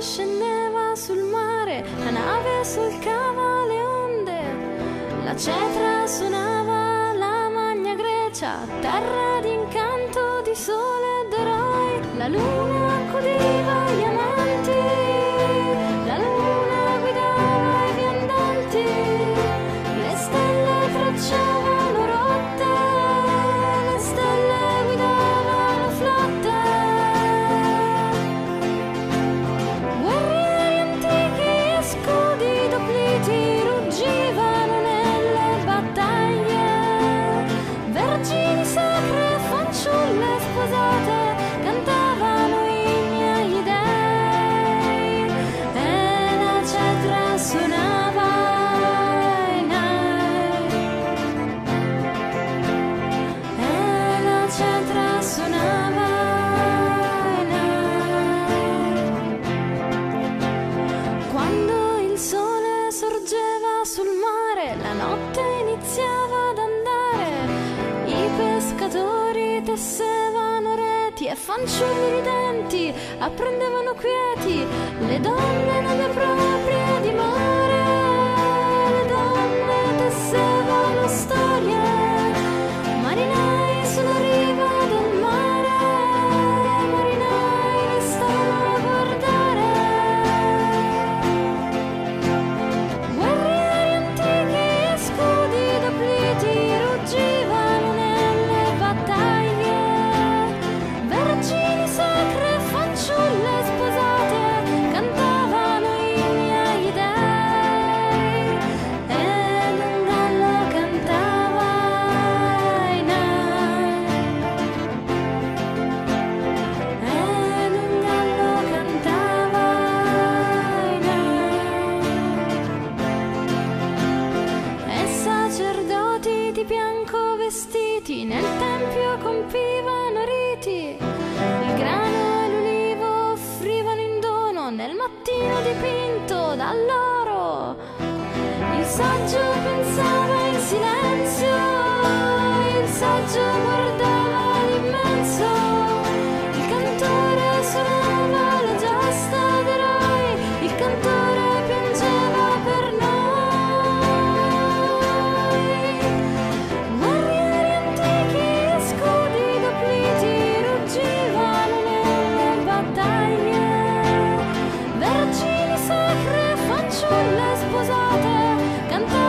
scendeva sul mare, la nave solcava le onde, la cetra suonava la magna Grecia, terra d'incanto, di sole ed eroi, la luce. e fanciulli ridenti apprendevano quieti le donne nelle proprie luci nel tempio compivano riti, il grano e l'ulivo offrivano in dono nel mattino dipinto dall'oro. Il saggio pensava per le sposate, cantare.